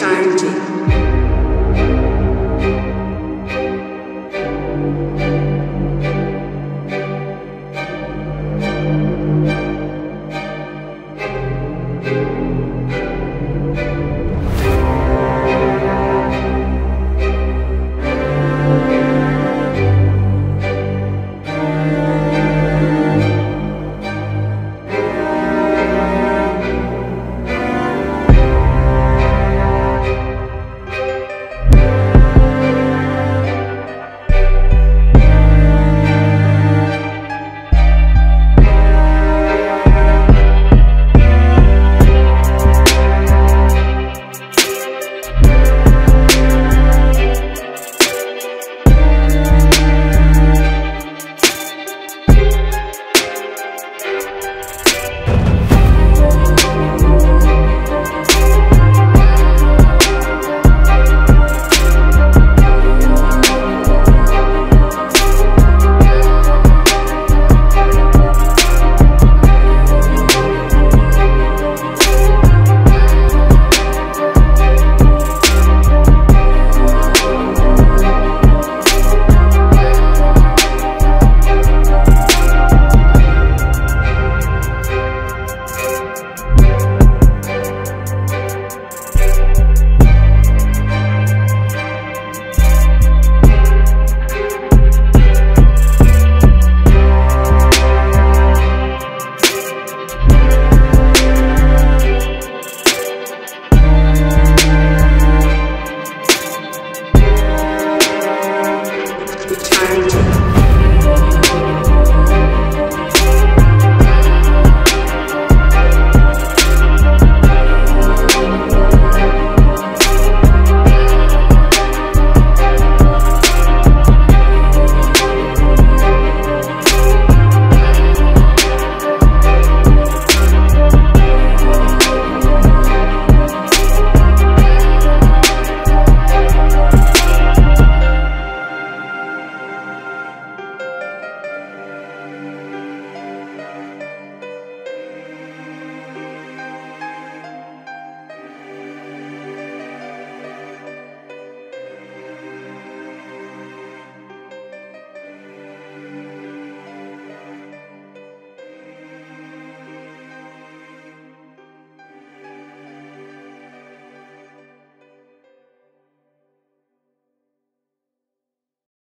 Star